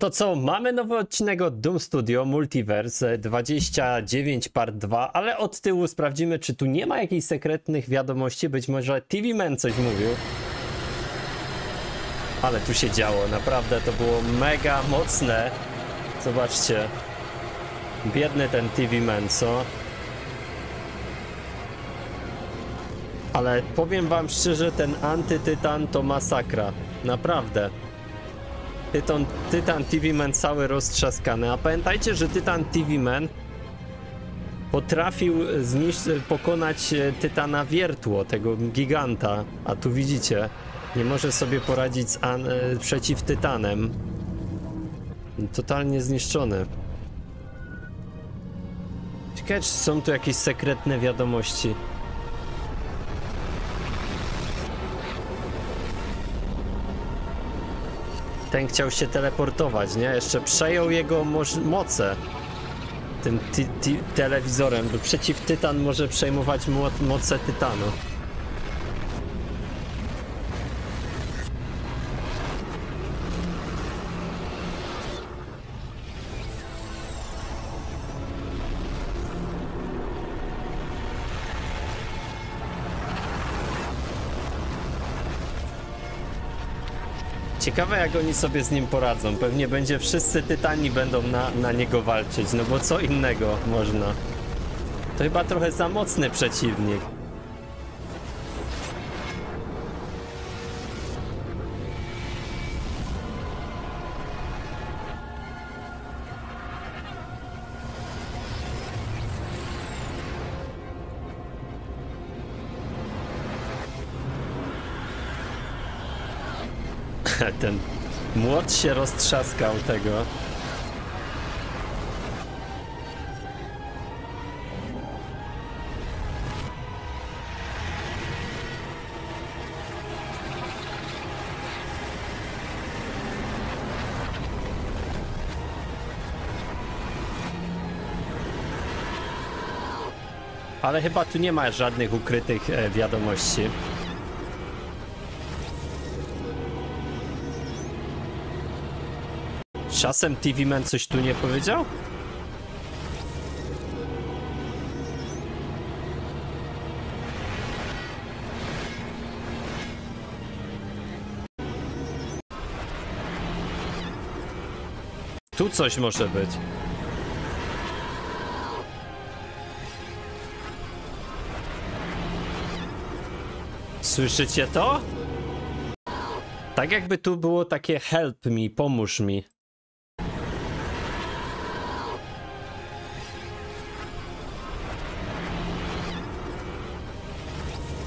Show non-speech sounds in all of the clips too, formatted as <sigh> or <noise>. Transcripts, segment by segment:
to co, mamy nowy odcinek od Doom Studio Multiverse 29 part 2, ale od tyłu sprawdzimy, czy tu nie ma jakichś sekretnych wiadomości. Być może TV Man coś mówił. Ale tu się działo, naprawdę to było mega mocne. Zobaczcie. Biedny ten TV Man, co? Ale powiem wam szczerze, ten antytytan to masakra. Naprawdę. Tytan, Tytan TV Man cały roztrzaskany. A pamiętajcie, że Tytan TV Man potrafił zniszczyć, pokonać e, Tytana Wiertło, tego giganta. A tu widzicie, nie może sobie poradzić z an, e, przeciw Tytanem. Totalnie zniszczony. Ciekawe, czy są tu jakieś sekretne wiadomości. Ten chciał się teleportować, nie? Jeszcze przejął jego moce tym telewizorem, bo przeciw Tytan może przejmować mo moce Tytanu. Ciekawe jak oni sobie z nim poradzą. Pewnie będzie wszyscy tytani będą na, na niego walczyć, no bo co innego można. To chyba trochę za mocny przeciwnik. <laughs> Ten młot się roztrzaskał tego. Ale chyba tu nie ma żadnych ukrytych e, wiadomości. Czasem TV Man coś tu nie powiedział? Tu coś może być. Słyszycie to? Tak jakby tu było takie help mi, pomóż mi.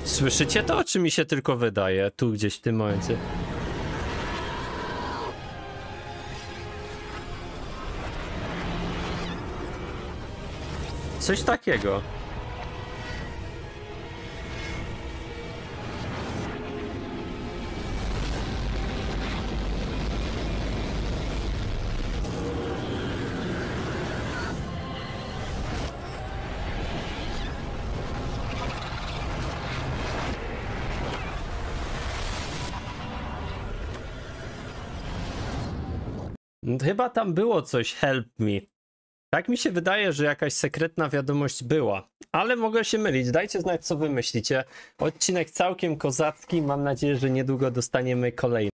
Słyszycie to, czy mi się tylko wydaje? Tu gdzieś w tym momencie. Coś takiego. Chyba tam było coś help me. Tak mi się wydaje, że jakaś sekretna wiadomość była, ale mogę się mylić. Dajcie znać, co wy myślicie. Odcinek całkiem kozacki. Mam nadzieję, że niedługo dostaniemy kolejny.